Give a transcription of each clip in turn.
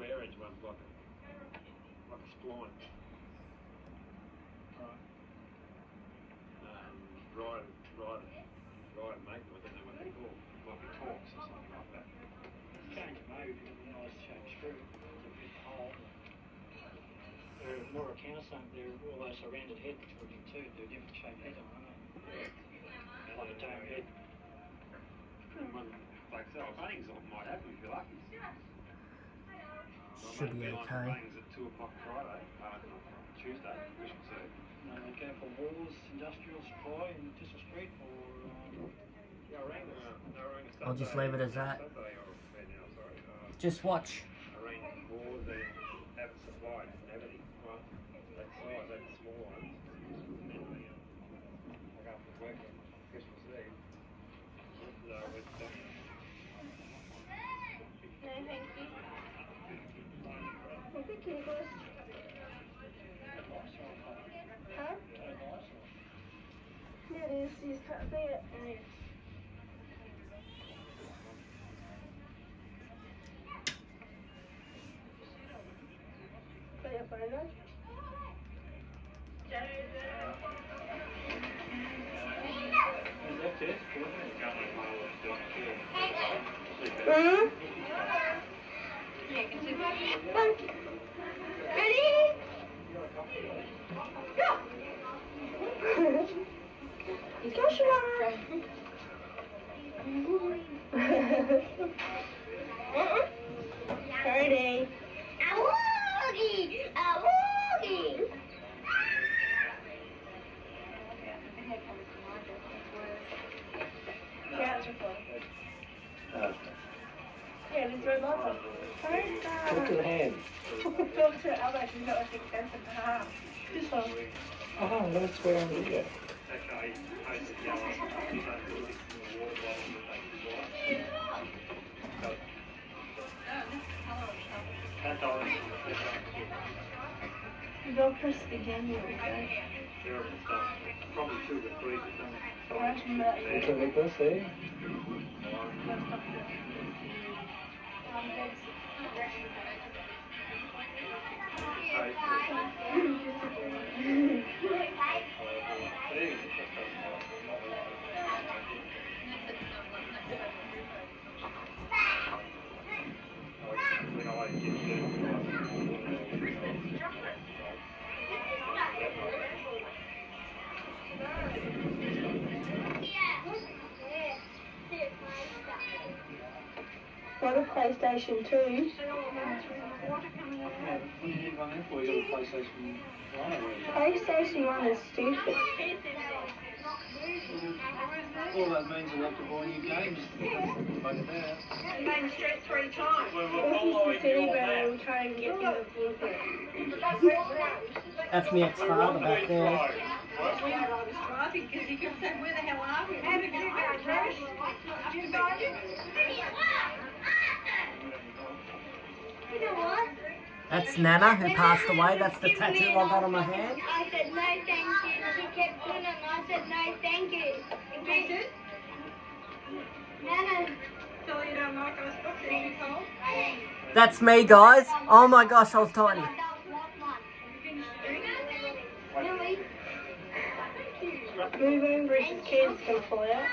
square edge one's like a, like a spline. Um, ride, ride, ride and make them. I don't know what they're called. Like a Torx or something like that. Change mode, you have a nice shape screw. It's a bit hole. They're more akin or something, they're all those rounded head looking too, they're different shaped head on, aren't they? Like a dome head. And one, like I said, Bunnings I might have them if you're lucky. Should be okay. Bunnings at two uh, Tuesday, Christmas Eve. No, they go for Walls, Industrial Supply in Tissot Street or, I rang them, I rang a I'll just leave it as that. Saturday or, yeah, now, sorry. Uh, Just watch. I rang Wars and have it supplied, have any, right? That size, that small one. And they, um, I go up to work on Christmas Eve. So it's, um, No, thank you. I think it was. Huh? Yeah, it is. Mm-hmm. You just can't see it. Put your phone on. that's it. Go! Joshua! Ready? Awoogie! Awoogie! Cats are fun. Uh, Yeah, red lots of Talk to the hand. Talk to Alex, he's got like expensive to have. This one. Oh, that's where I'm going. Okay, I You go game here. Terrible stuff. Probably two or three percent. Watch me that. It's a big birthday. Got a PlayStation 2. PlayStation 1 is stupid. All that means we'll have to buy new games. Like that. This is the city where we'll try and get the blueprint. That's me ex-father back there. You know what? That's Nana who passed away. That's the tattoo I got on my hand. I said no thank you. She kept doing it and I said no thank you. Again. Nana. That's me, guys. Oh my gosh, I was tiny. Moving versus kids can pull out.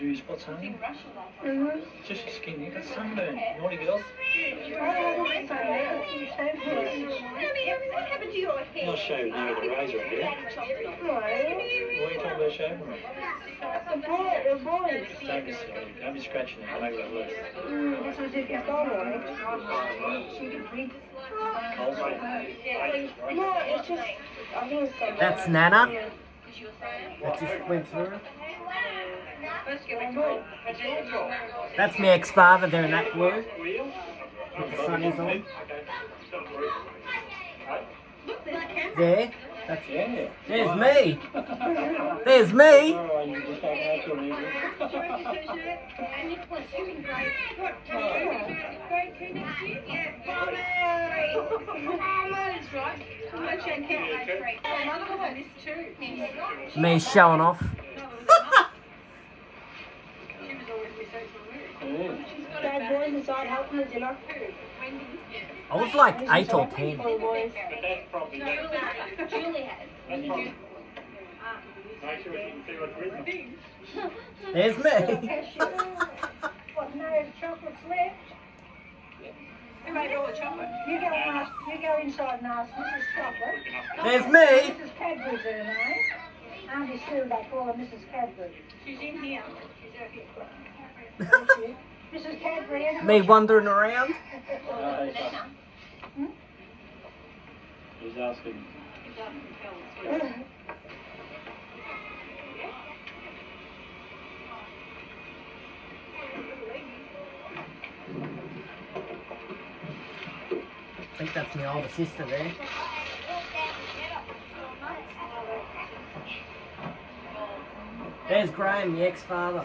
Do you spot something? Mm-hmm. Just your skin, you got sunburn. Naughty girls. What happened to your Not hair? shaving, you got a razor in here. No. Why are you talking about shaving? The boy, the boys. Don't be silly. Don't be scratching it. Make that loose. Mm, this was if you saw one. Cold. No, it's just, I think it's That's Nana. That just went through. That's my ex-father there in that blue. With the sunnies on. There. That's Yeah. There's me. There's me. Alright, you just don't have to leave it. Me showing off. Yeah. bad boys inside helping the dinner. I was like This eight or ten. Poor boys. But that's probably, that's Julie has. probably. Make sure we can see what's written. There's me. What, no chocolates left? Who made all the chocolate? You go ask, you go inside and ask Mrs. Chocolate. There's me. Mrs. Cadbury's her name. Auntie Sue, they call her Mrs. Cadbury. She's in here. Isn't she? Mrs. Me wandering around. Asking, I think that's my older sister there. There's Graham, the ex-father.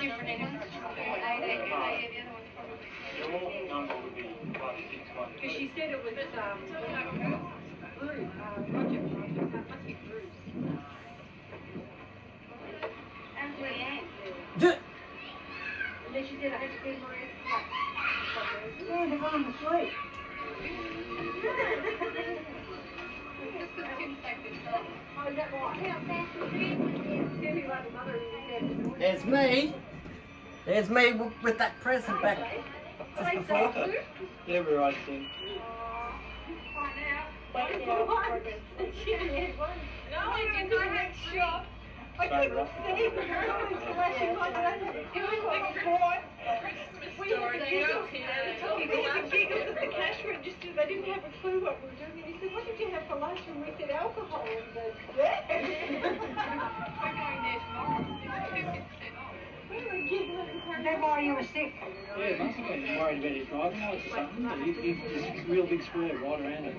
a girl. No, I I was the shower. You're a little girl. news and wash. That's cute, I'm embarrassed. It's different in it. Your number would be one six one Because she said it was, um, Bruce, uh, Roger, must be Bruce. And Leanne. And then she said I had to be Maria. Yeah, they're going to sleep. Oh, is that right? Debbie like the mother who said. There's me. There's me w- with that present back just before. Deborah, I think. No, I did not have shop. I couldn't see the girls flashing like that. It was like a Christmas story. The girls here. He got the giggles at the cash register. They didn't have a clue what we were doing. And he said, what did you have for lunch? And we said, alcohol. And they said, We're going there tomorrow. We were giggling. Is that why you were sick? Yeah, it must have been worried about his driving lights or something. but He, he, this real big square right around it.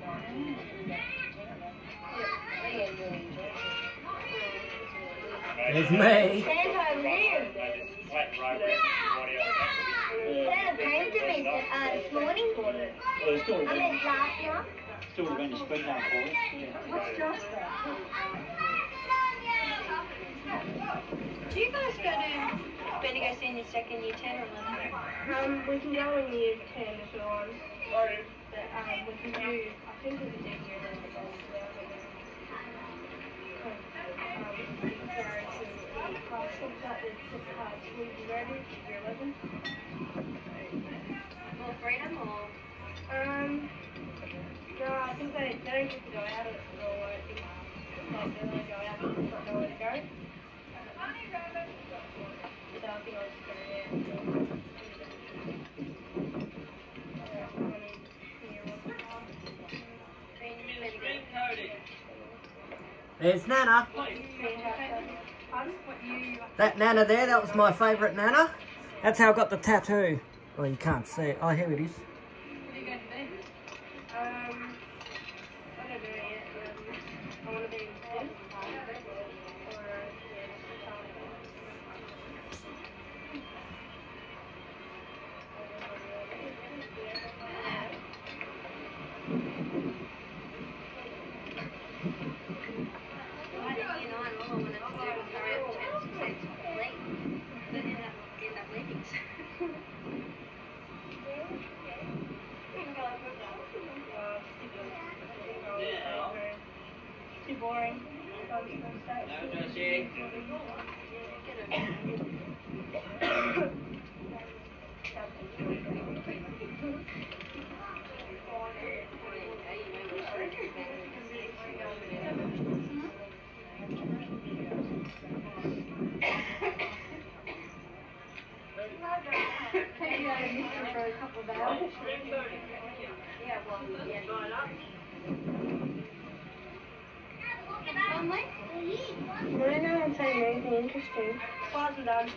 There's me. Santa lives. Flat road, what else? Santa came to me uh, this morning. Well, it still would I have mean, been, last year. still would have been a street name for it. Yeah. What's just that? Do you guys go to Bendigo your Second Year 10 or 11? Um, we can go in year 10 if you want. But, um, we can do, I think was easier than the gold More freedom or? Um, no, I think they, they don't get to go out of the school, I think they only go There's Nana. That Nana there, that was my favourite Nana. That's how I got the tattoo. Well, you can't see it. Oh, here it is. Interesting. Wasn't done.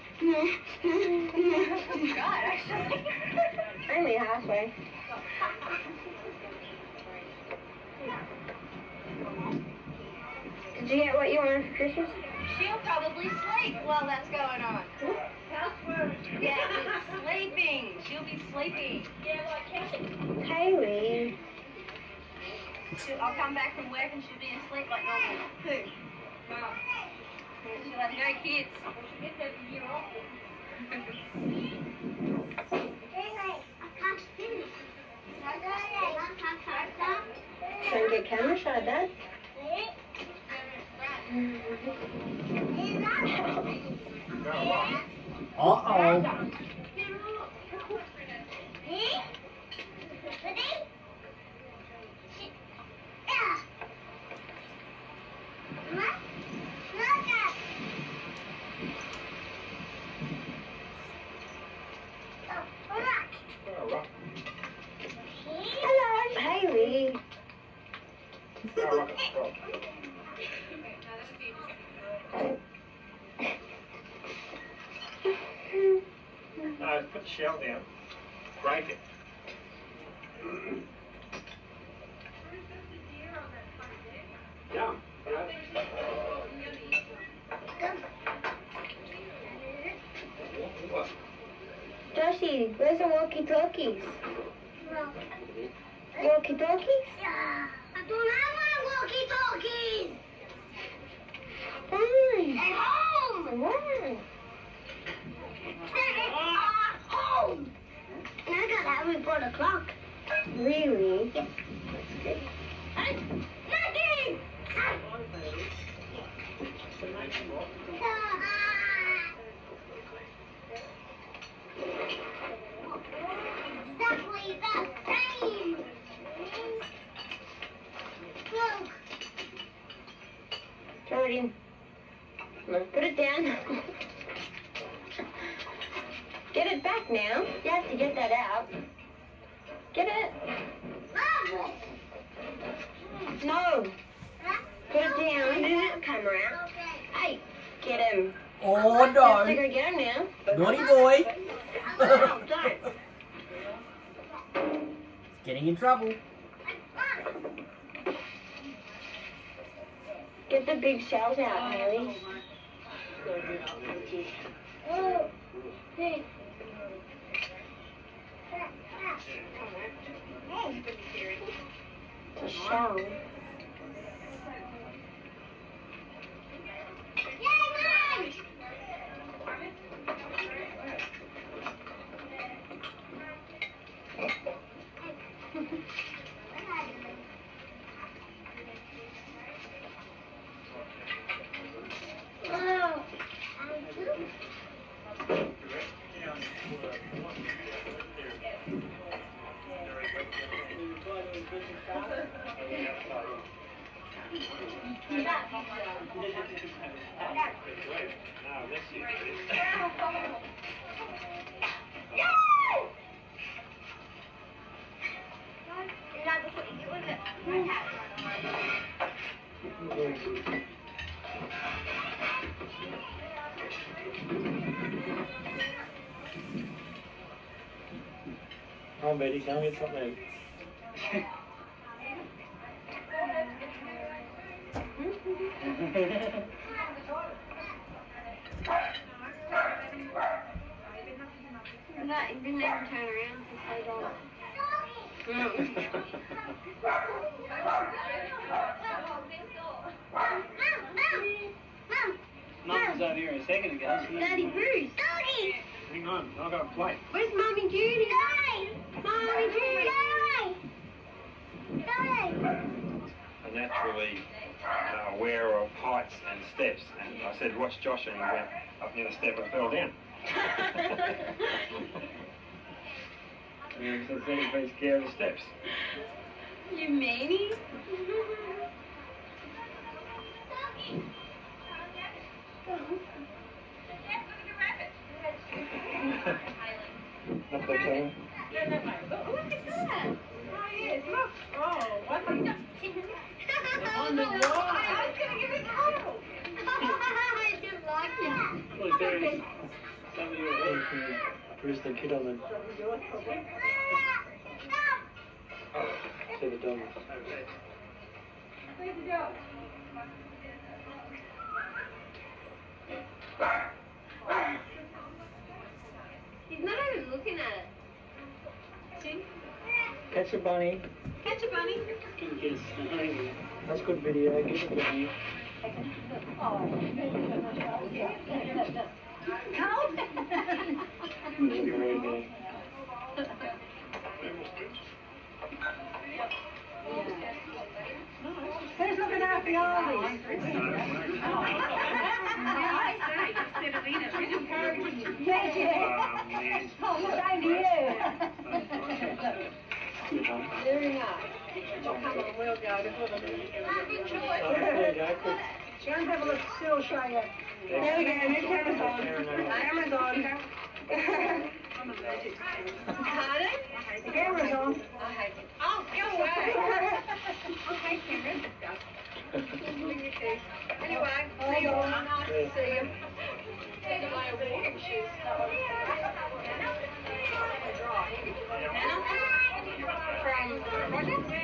God, actually. Only halfway. Did you get what you wanted for Christmas? She'll probably sleep while that's going on. Yeah, it's sleeping. She'll be sleeping. Haley. She'll, I'll come back from work and she'll be asleep like normal. Who? Mom. Have no kids. Get camera shot, Dad. Uh-oh. Oh, rock, Hello. Haley. Rock and roll. No, put the shell down. Break it. Yum. What? Joshy, where's the walkie-talkies? Walkie-talkies? I don't have my walkie-talkies. Fine. At home. Why? Mm. At home. And I got that before the clock. Really? Hey, Get the big shells out, Haley. Oh, hey. A shell. Come on, Betty, come get something to eat. No, you didn't ever turn around and say that. Mm. Mum was over here a second ago. Daddy Bruce. Hang on, I've got a plate. Where's Mommy Judy? Mommy Judy. are naturally uh, aware of heights and steps. And I said, watch Josh, and he went up near the step and fell down. Yeah, so then he be scared of the steps. You meanie? Not the king on the wall. I was going to give it to I just locked somebody on the... The the? He's not even looking at it. See? Catch a bunny. Catch a bunny. Can get a. That's good video. Get a bunny. Very good. Who's looking after all these? Yes, yeah. Um, yes. Oh, well, same to you. Very nice. Come on, we'll go before the movie. There you go. Quick. Go and have a look, Sue will show you. There we go, new camera's on. Camera's on. Pardon? The camera's on. Oh, go away. Okay, Cameron. Anyway, see you all. Nice to see you. Take away a walking shoes. From Roger?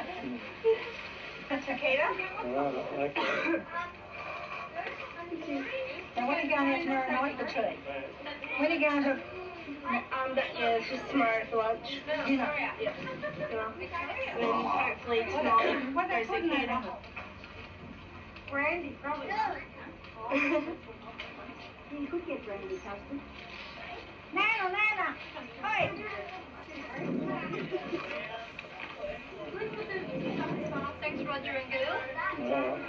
that Christmas pudding. Well, okay. Now, when are you going out tomorrow night for tea? When are you going to, Um, but yeah, it's just tomorrow for lunch. dinner? Yeah. Dinner. And then hopefully tonight. What they go see putting Kate. that on? Brandy, probably. You could get brandy, husband. Nana, Nana, hey. Thanks, Roger and right.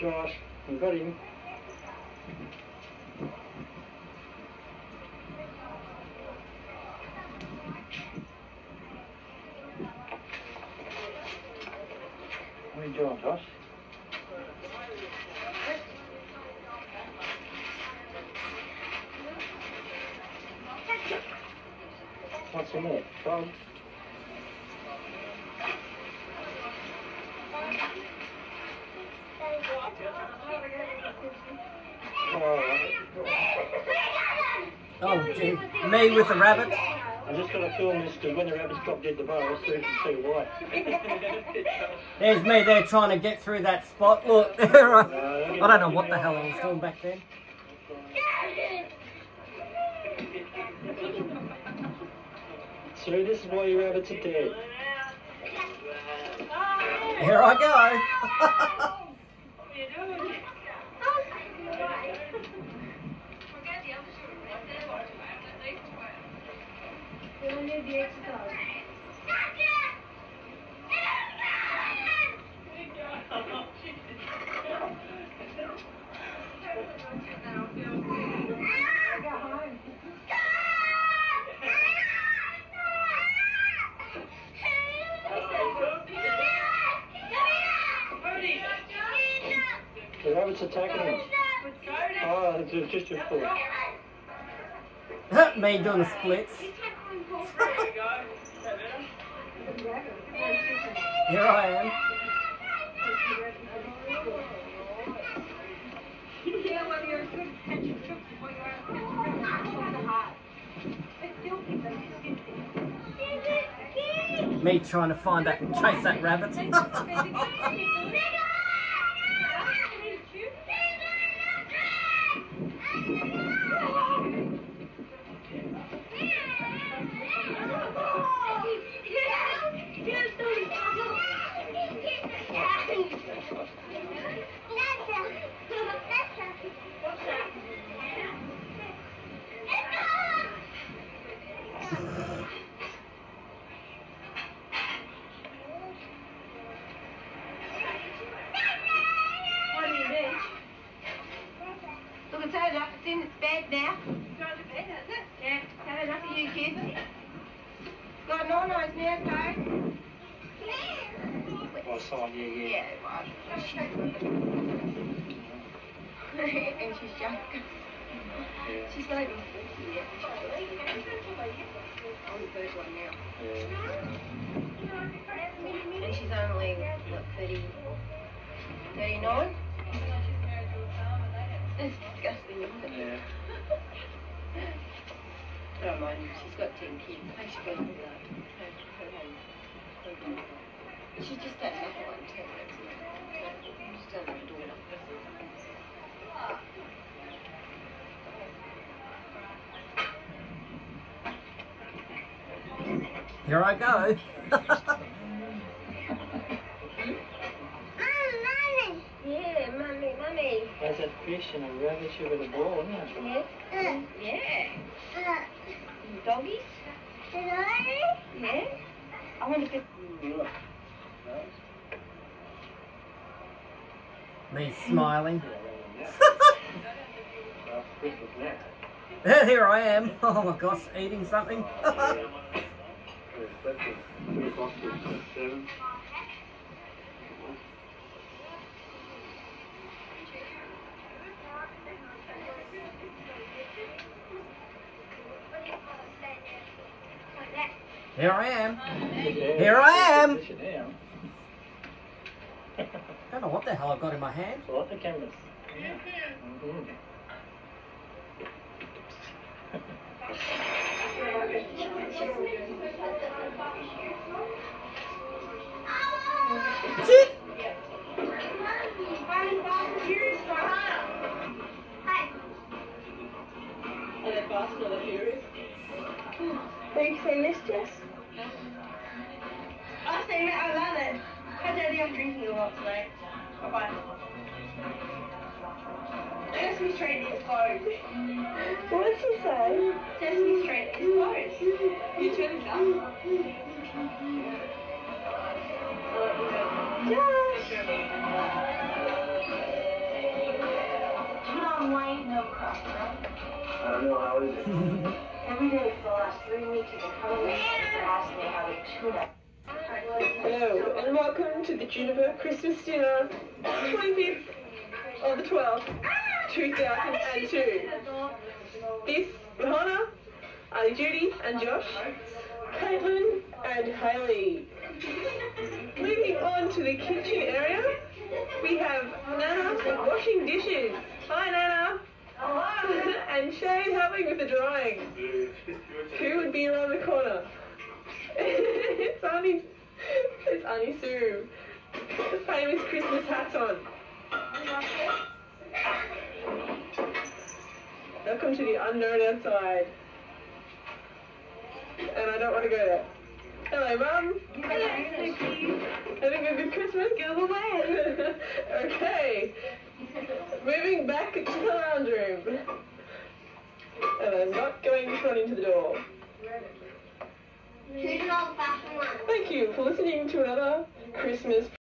Josh, we got him. You doing, Josh? What's in there? Frog? Oh, gee. Me with the rabbit. I just got to film this because when the rabbits drop dead the burrow, so you can see why. There's me there trying to get through that spot. Look, there I, I don't know what the hell I was doing back then. So this is why your rabbits are dead. Here I go. You need the exercise. I got home. The rabbits attacking him. Oh, it's it's just your foot. me doing the splits. Here I am. Yeah, well, you're a good catch trip before you are hot. But still I am. Me trying to find that, and chase that rabbit. now. It? Yeah, had enough of you kids. Got no nose now, go. Well, side, yeah, yeah. Yeah, right. and she's young. Yeah. She's not even sleepy yet. I'm the first one now. Yeah. And she's only, what, 30, 39? It's disgusting, isn't it? Yeah. Mind, she's got 10 kids. I should go that. Her, her home. Her. She just had enough of one, too. That's it. She doesn't have a daughter. Here I go. mummy. There's a fish and a rabbit with a ball, isn't it? Yeah. Yeah. Doggies? Yeah. I wonder if it... Me smiling. Last Here I am. Oh my gosh, eating something. Here I am. Here I am. Fish. Don't know what the hell I've got in my hand. I like the cameras. Yeah. Are you saying this, Jess? I say, mate, I love it. Hi, Daddy, I'm drinking a lot tonight. Bye-bye. Sesame Street is closed. What did she say? Sesame Street is closed. You turn this up? Josh! Tom Wayne no crossroad. I don't know how is it. Every day for the last three weeks, you've been coming in and asking me how to tune up. Hello, and welcome to the Juniper Christmas dinner, 25th of the 12th, 2002. This, Hannah, Ali Judy, and Josh, Caitlin, and Haley. Moving on to the kitchen area, we have Nana washing dishes. Hi, Nana. And Shane helping with the drawing. Who would be around the corner? it's Auntie, it's Auntie Sue. The famous Christmas hat on. Welcome to the unknown outside. And I don't want to go there. Hello, Mum. Having a good Christmas? Go away. okay. Moving back to the lounge room. And I'm not going to run into the door. Who's an old-fashioned one? Thank you for listening to another Christmas